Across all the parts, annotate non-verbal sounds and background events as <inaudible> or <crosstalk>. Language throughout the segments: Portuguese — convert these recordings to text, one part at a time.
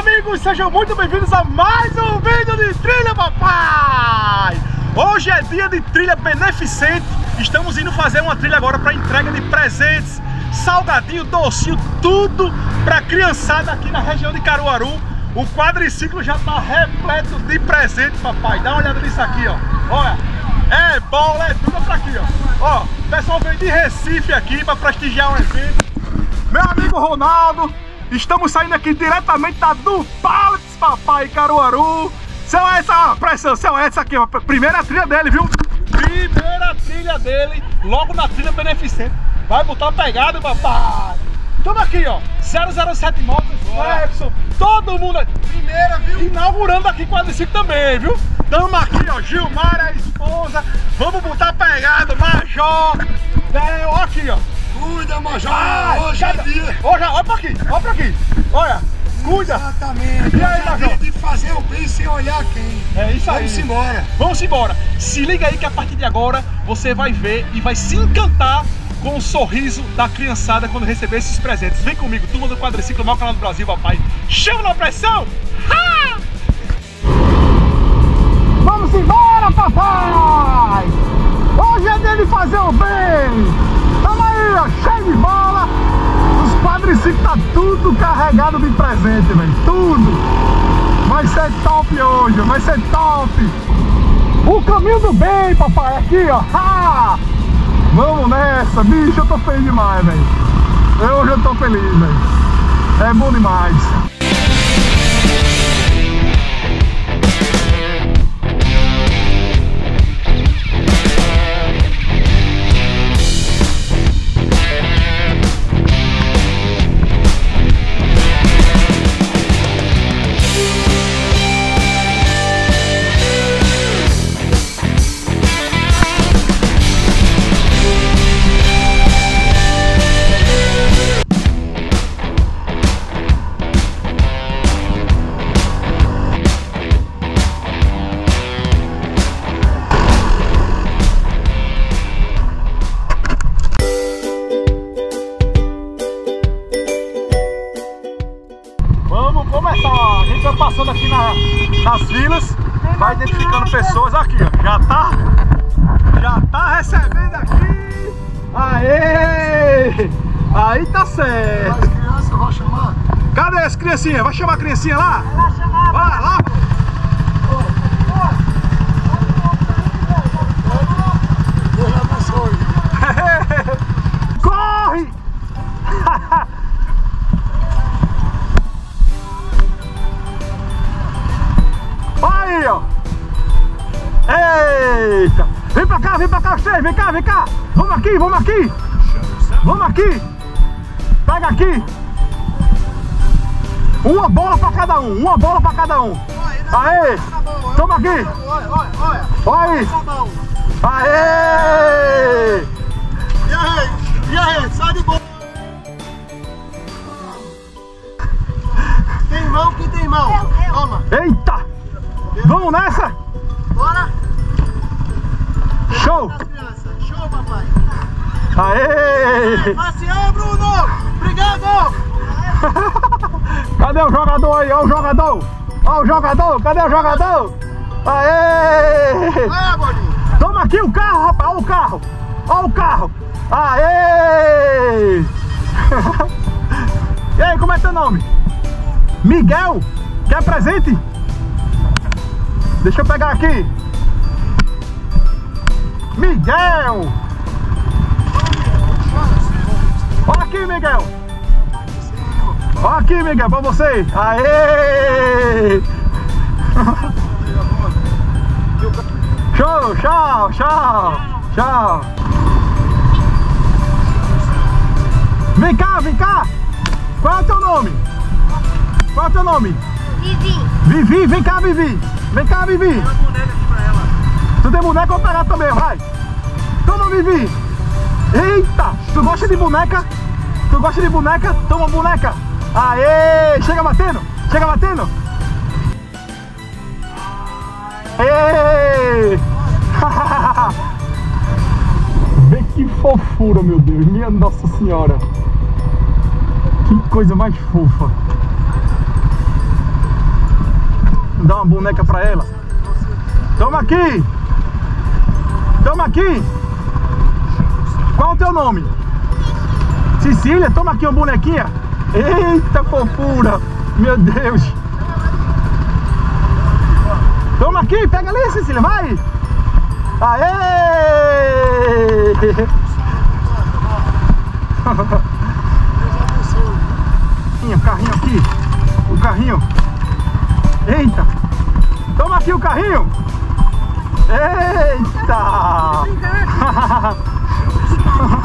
amigos, sejam muito bem-vindos a mais um vídeo de trilha, papai! Hoje é dia de trilha beneficente, estamos indo fazer uma trilha agora para entrega de presentes, salgadinho, docinho, tudo para criançada aqui na região de Caruaru. O quadriciclo já está repleto de presente, papai. Dá uma olhada nisso aqui, ó. Olha, é bola, é tudo pra aqui, ó. Ó, o pessoal veio de Recife aqui para prestigiar o evento. Meu amigo Ronaldo, Estamos saindo aqui diretamente da do Palace, papai, Caruaru. Seu Edson, ó, pressão, seu Edson aqui, ó, primeira trilha dele, viu? Primeira trilha dele, logo na trilha beneficente. Vai botar pegada, papai. Estamos aqui, ó, 007 Motos, Flexon, todo mundo. Primeira, viu? Inaugurando aqui quadriciclo também, viu? Estamos aqui, ó, Gilmar, a esposa. Vamos botar pegada, Major. É, ó aqui, ó. Cuida, Major! Ah, hoje é dia! Hoje, olha pra aqui, olha pra aqui! Olha! Cuida! Exatamente! E aí, Major? de fazer o bem sem olhar quem! É isso aí! Vamos embora! Vamos embora! Se liga aí que a partir de agora você vai ver e vai se encantar com o sorriso da criançada quando receber esses presentes. Vem comigo, turma do Quadriciclo, maior canal do Brasil, papai! Chama na pressão! Ha! Vamos embora, papai! Hoje é dia de fazer o bem! Aí, ó, cheio de bola. Os quadriciclos tá tudo carregado de presente, velho. Tudo. Vai ser top hoje, vai ser top. O caminho do bem, papai, aqui, ó. Ha! Vamos nessa, bicho, eu tô feliz demais, velho. Eu tô feliz, velho. É bom demais. <laughs> Aí tá certo. As crianças, chamar. Cadê as criancinhas? Vai chamar a criancinha lá? Vai lá chamar. Vai lá. Corre! <laughs> Aí, ó. Eita! Vem pra cá, vem pra cá, vocês, vem cá, vem cá! Vamos aqui, vamos aqui! Vamos aqui! Pega aqui! Uma bola pra cada um, uma bola pra cada um! Aê! Toma aqui! Olha, aí! Aê! E aí? E aí? Sai de boa. Tem mão que tem mão. Toma. Eita! Vamos nessa? Bora. Show! Aê! Passeão, Bruno. Obrigado. <laughs> Cadê o jogador aí? Ó o jogador! Ó o jogador! Cadê o jogador? Aê! Toma aqui o carro, rapaz! Ó o carro! Ó o carro! Aê! <laughs> E aí, como é teu nome? Miguel? Quer presente? Deixa eu pegar aqui. Miguel! Aqui, Miguel! Olha aqui, Miguel, pra você! Aê! <laughs> Show, tchau, tchau, tchau! Vem cá, vem cá! Qual é o teu nome? Qual é o teu nome? Vivi. Vivi, vem cá, Vivi! Vem cá, Vivi! Tu tem boneca, eu vou pegar também, vai! Toma, Vivi! Eita! Tu gosta de boneca? Tu gosta de boneca? Toma boneca! Aê! Chega batendo! Chega batendo! Aê! <laughs> Vê que fofura, meu Deus! Minha Nossa Senhora! Que coisa mais fofa! Dá uma boneca pra ela. Toma aqui. Toma aqui. Qual o teu nome? Cecília, toma aqui uma bonequinha. Eita fofura. Meu Deus. Toma aqui, pega ali, Cecília, vai. Aê! O carrinho aqui. O carrinho. Eita! Toma aqui o carrinho! Eita!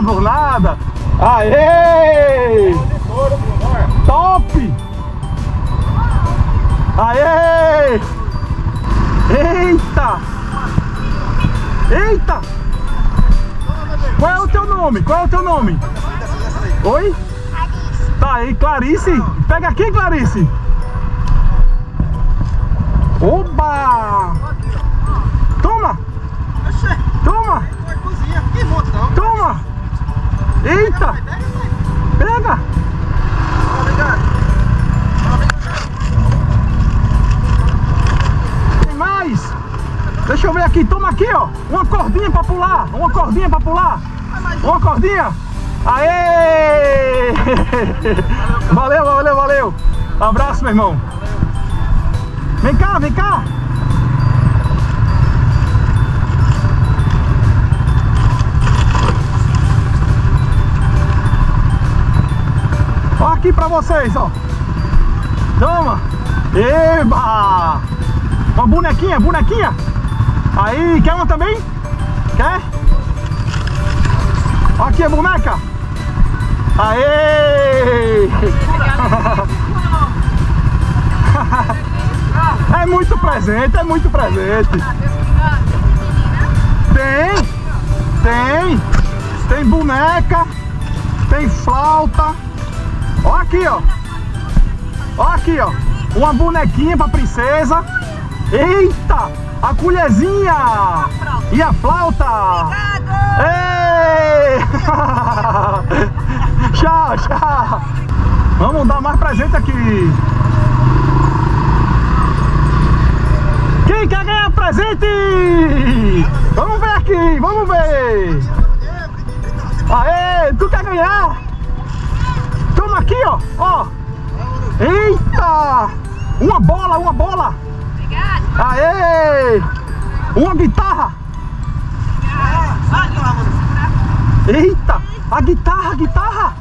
<laughs> Por nada! Aê! Top! Aê! Eita! Eita! Qual é o teu nome? Qual é o teu nome? Oi? Tá aí, Clarice. Pega aqui, Clarice. Oba! Toma! Toma! Toma! Eita! Pega! Tem mais! Deixa eu ver aqui, toma aqui, ó! Uma cordinha pra pular! Uma cordinha pra pular! Uma cordinha! Aê! Valeu, valeu, valeu! Abraço, meu irmão! Vem cá, vem cá! Aqui pra vocês, ó! Toma! Eba! Uma bonequinha, bonequinha! Aí, quer uma também? Quer? Aqui a boneca! Aê! <laughs> É muito presente, é muito presente. Tem, tem, tem boneca, tem flauta. Ó aqui, ó. Ó aqui, ó. Uma bonequinha pra princesa. Eita, a colherzinha e a flauta. Ei! <laughs> tchau, tchau. Vamos dar mais presente aqui. Quem quer ganhar presente? Vamos ver aqui, vamos ver. Aê, tu quer ganhar? Aqui, ó, ó. Eita! Uma bola, uma bola. Aê! Uma guitarra. Eita! A guitarra, a guitarra!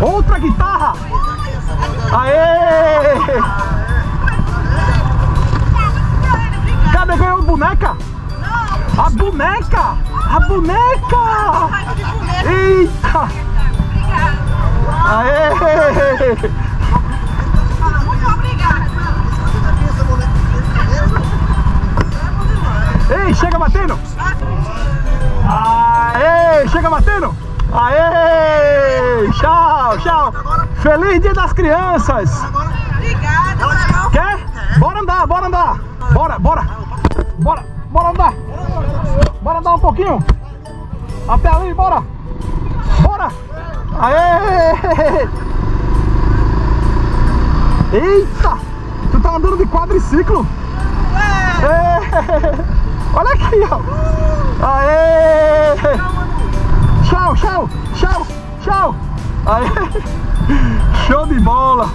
Outra guitarra! Aê! Cadê ganhou a boneca? A boneca! A boneca! Eita! Aê! Ei, chega batendo! Aê, chega batendo! Aê! Tchau, tchau! Feliz Dia das Crianças! Obrigada, Quer? Bora andar, bora andar! Bora, bora! Bora, bora andar! Bora andar um pouquinho! Até ali, bora! Bora! Aê! Eita! Tu tá andando de quadriciclo? É. Olha aqui, ó! Aê! Tchau, tchau, tchau, tchau! Aê! Show de bola!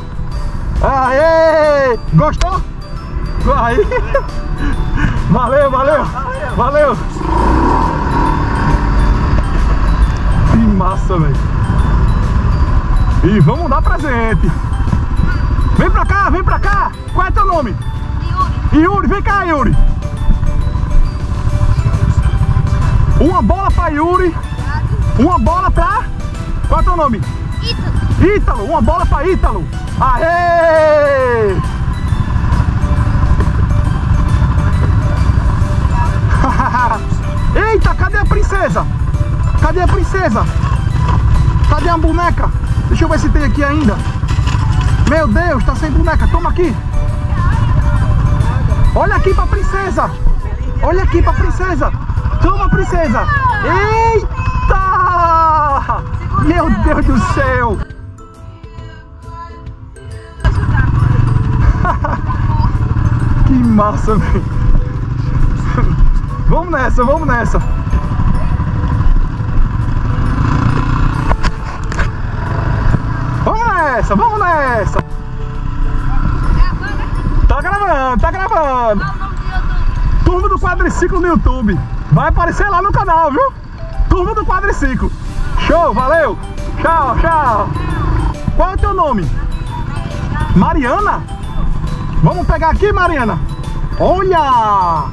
Aê! Gostou? Aí! Valeu, valeu! Valeu! Que massa, velho! E vamos dar presente! Vem pra cá, vem pra cá! Qual é teu nome? Yuri, vem cá, Yuri! Uma bola pra Yuri! Uma bola pra... Qual é teu nome? Ítalo, uma bola pra Ítalo. Aê! <laughs> Eita, cadê a princesa? Cadê a princesa? Cadê a boneca? Deixa eu ver se tem aqui ainda. Meu Deus, tá sem boneca. Toma aqui. Olha aqui pra princesa. Olha aqui pra princesa. Toma, princesa. Eita! Meu Deus do céu. <laughs> massa, velho. Vamos nessa, vamos nessa. Vamos nessa, vamos nessa. Tá gravando, tá gravando. Turma do Quadriciclo no YouTube. Vai aparecer lá no canal, viu? Turma do Quadriciclo. Show, valeu. Tchau, tchau. Qual é o teu nome? Mariana? Vamos pegar aqui, Mariana. Olha!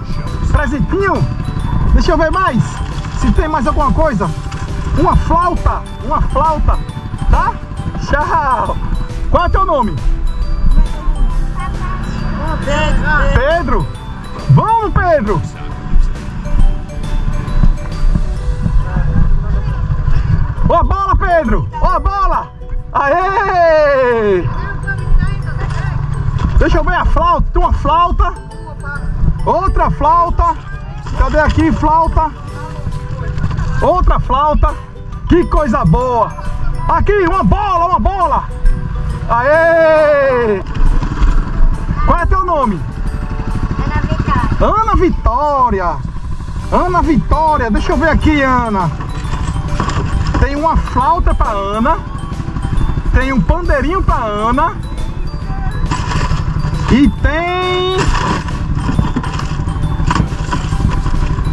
Presentinho. Deixa eu ver mais. Se tem mais alguma coisa. Uma flauta. Uma flauta. Tá? Tchau. Qual é o teu nome? Pedro. Vamos, Pedro. Ó a bola, Pedro. Ó a bola. Aê! Deixa eu ver a flauta. Tem uma flauta. Outra flauta. Cadê aqui? Flauta. Outra flauta. Que coisa boa. Aqui, uma bola, uma bola. Aê! Qual é teu nome? Ana Vitória. Ana Vitória. Deixa eu ver aqui, Ana. Tem uma flauta pra Ana. Tem um pandeirinho pra Ana. E tem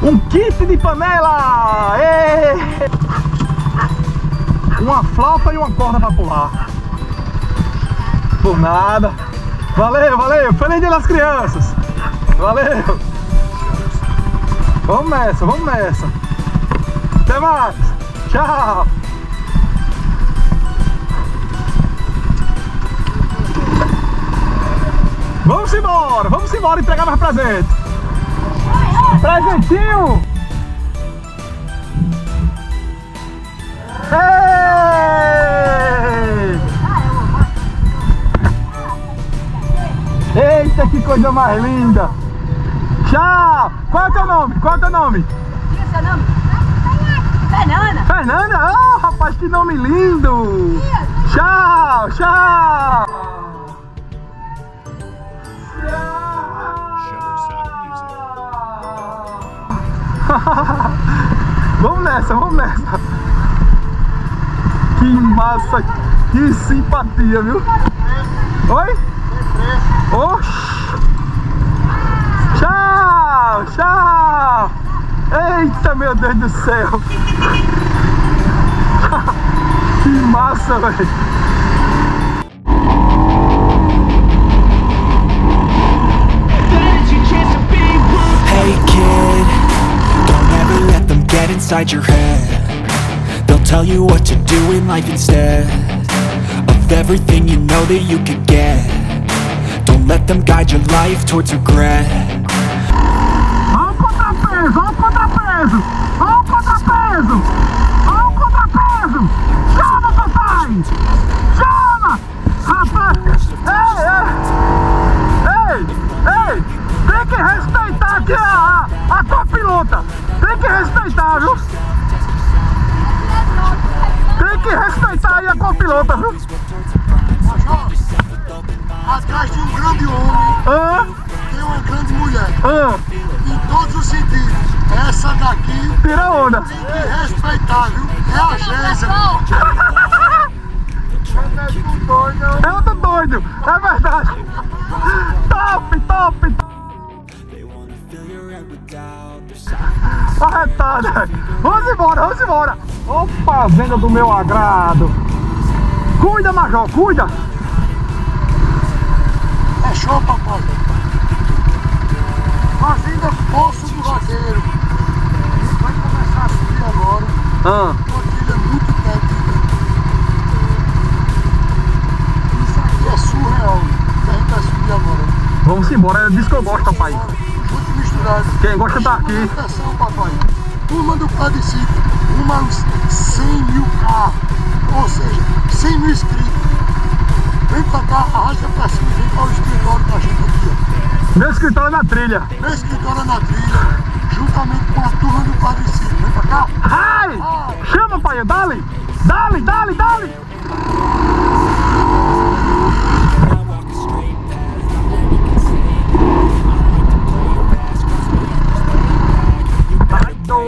um kit de panela. Ê! Uma flauta e uma corda pra pular. Por nada. Valeu, valeu. Feliz dia das crianças. Valeu. Vamos nessa, vamos nessa. Até mais. Tchau. Vamos embora, vamos embora entregar mais presente. Presentinho. Eita, que coisa mais linda! Tchau! Qual é o teu nome? Qual é o teu nome? Qual é seu nome? Fernanda. Fernanda! Oh, rapaz, que nome lindo! Tchau, tchau! <laughs> vamos nessa, vamos nessa! Que massa, que simpatia, viu? Oi? Oxi! Tchau, tchau! Eita, meu Deus do céu! que massa, velho! Hey kid, don't ever let them get inside your head. They'll tell you what to do in life instead of everything you know that you could get. Let them guide your life towards regret. Arretada! Vamos embora, vamos embora! Ó fazenda do meu agrado! Cuida, Major, cuida! É show, papai. Fazenda Poço do Vaqueiro. Vai começar a subir agora. Ah, Uma trilha muito técnica. Isso aqui é surreal. A gente vai subir agora. vamos embora, é disso que eu gosto, papai. Quem gosta tá aqui. Atenção, papai. Turma do Plebiscito, rumo aos 100 mil carros. Ou seja, 100 mil inscritos. Vem pra cá, arrasta pra cima e vem para o escritório da gente aqui, ó. Meu escritório é na trilha. Meu escritório é na trilha, juntamente com a turma do Plebiscito. Vem pra cá. Ai! Chama, pai, dale! Dale, dale, dale!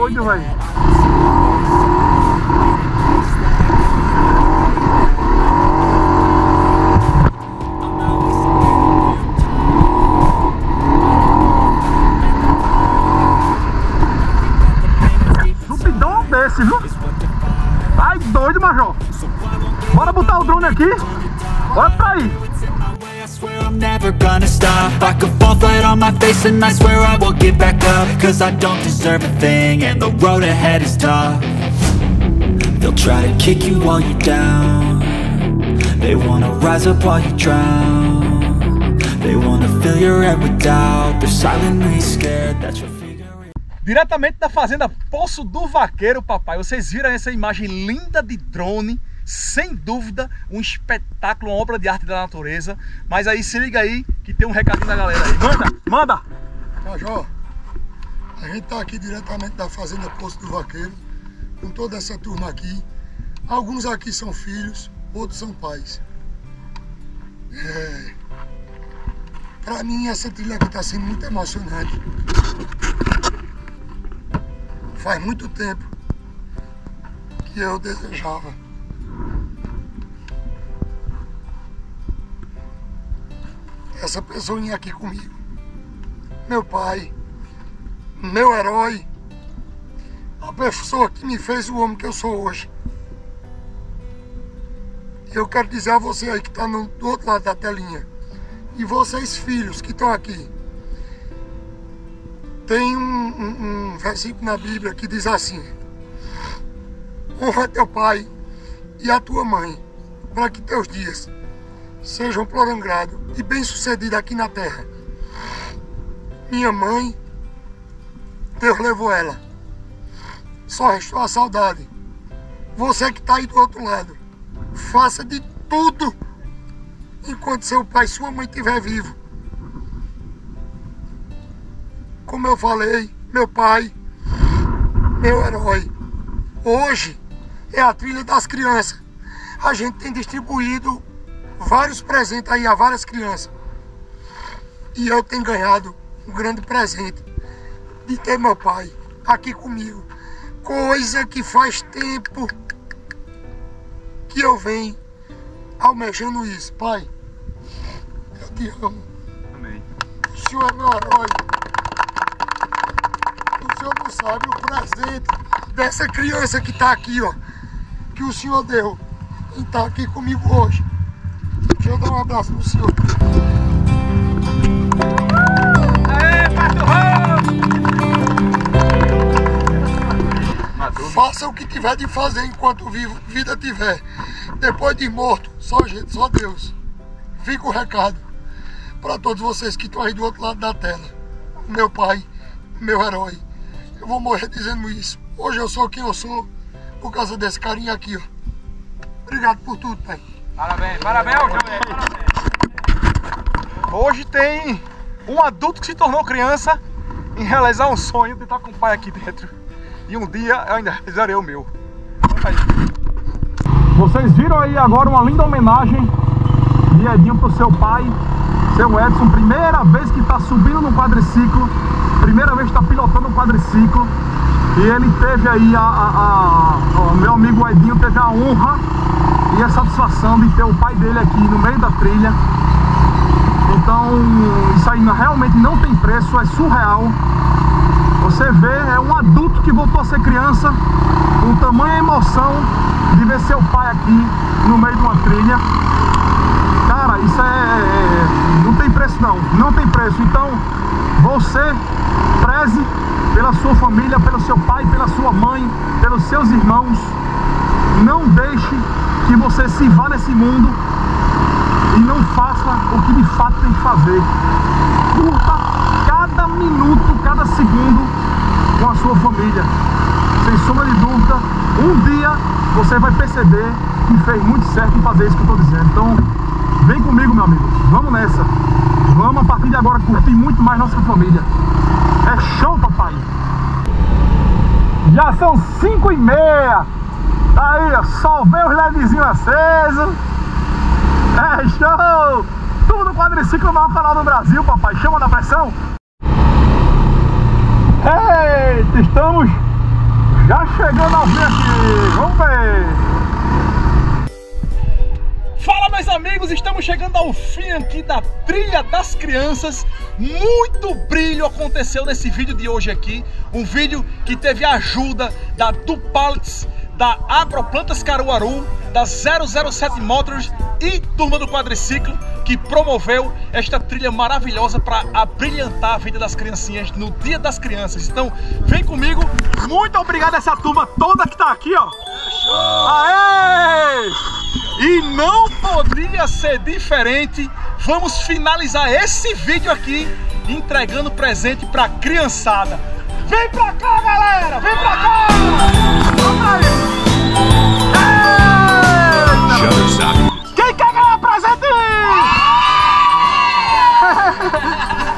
Doidinho, velho. Subidão desse, viu? Ai, doido, Major. Bora botar o drone aqui. Bora pra aí. Never gonna stop. On my face and I swear I will get back up. I don't deserve a thing and the road ahead is tough. They'll try to kick you while you're down. They wanna rise up while you drown. They wanna fill your head with doubt. They're silently scared that it Diretamente da fazenda Poço do Vaqueiro, papai. Vocês viram essa imagem linda de drone? Sem dúvida, um espetáculo, uma obra de arte da natureza. Mas aí se liga aí que tem um recadinho da galera aí. Manda, manda! Major, a gente tá aqui diretamente da Fazenda Poço do Vaqueiro, com toda essa turma aqui. Alguns aqui são filhos, outros são pais. É... Pra mim, essa trilha aqui tá sendo muito emocionante. Faz muito tempo que eu desejava essa pessoinha aqui comigo. Meu pai, meu herói, a pessoa que me fez o homem que eu sou hoje. Eu quero dizer a você aí que está do outro lado da telinha, e vocês filhos que estão aqui, tem um, um, um versículo na Bíblia que diz assim: honra teu pai e a tua mãe, para que teus dias sejam prolongados e bem-sucedidos aqui na terra. Minha mãe, Deus levou ela. Só restou a saudade. Você que está aí do outro lado, faça de tudo enquanto seu pai e sua mãe estiver vivo. Como eu falei, meu pai, meu herói. Hoje é a trilha das crianças. A gente tem distribuído vários presentes aí a várias crianças. E eu tenho ganhado um grande presente de ter meu pai aqui comigo. Coisa que faz tempo que eu venho almejando isso. Pai, eu te amo. Amém. O senhor é meu herói. O senhor não sabe o presente dessa criança que está aqui, ó. Que o senhor deu em estar aqui comigo hoje. Deixa eu dar um abraço pro senhor. Aê, Faça o que tiver de fazer enquanto vivo, vida tiver. Depois de morto, só gente, só Deus. Fica o recado para todos vocês que estão aí do outro lado da tela. Meu pai, meu herói. Eu vou morrer dizendo isso. Hoje eu sou quem eu sou por causa desse carinho aqui, ó. Obrigado por tudo, pai. Parabéns, parabéns, João. Hoje tem um adulto que se tornou criança em realizar um sonho de estar com o pai aqui dentro. E um dia eu ainda realizarei o meu. Vocês viram aí agora uma linda homenagem de Edinho pro seu pai, seu Edson. Primeira vez que está subindo no quadriciclo, primeira vez que está pilotando um quadriciclo. E ele teve aí a, a- a- o meu amigo Edinho teve a honra e a satisfação de ter o pai dele aqui no meio da trilha. Então isso aí realmente não tem preço, é surreal. Você vê, é um adulto que voltou a ser criança, com tamanha emoção de ver seu pai aqui no meio de uma trilha. Isso é- Não tem preço não, não tem preço. Então, você preze pela sua família, pelo seu pai, pela sua mãe, pelos seus irmãos. Não deixe que você se vá nesse mundo e não faça o que de fato tem que fazer. Curta cada minuto, cada segundo com a sua família. Sem sombra de dúvida, um dia você vai perceber que fez muito certo em fazer isso que eu estou dizendo. Então, vem comigo, meu amigo. Vamos nessa. Vamos a partir de agora curtir muito mais nossa família. É show, papai. Já são 5 e meia. Aí, ó, só vê os LEDzinhos acesos. É show! Tudo quadriciclo no canal do Brasil, papai. Chama da pressão. Eita, estamos chegando ao fim aqui. Vamos ver. Fala meus amigos, estamos chegando ao fim aqui da Trilha das Crianças. Muito brilho aconteceu nesse vídeo de hoje aqui. Um vídeo que teve a ajuda da Dupalits, da Agroplantas Caruaru, da 007 Motors e Turma do Quadriciclo, que promoveu esta trilha maravilhosa para abrilhantar a vida das criancinhas no Dia das Crianças. Então, vem comigo. Muito obrigado a essa turma toda que está aqui, ó. Aê! E não poderia ser diferente. Vamos finalizar esse vídeo aqui entregando presente para criançada. Vem pra cá, galera! Vem pra cá! Vamos aí!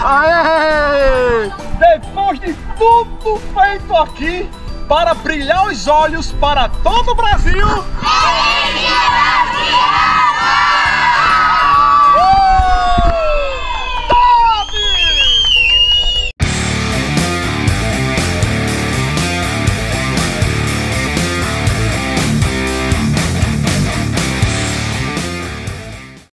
Aê! Depois de tudo feito aqui, para brilhar os olhos para todo o Brasil. Aê!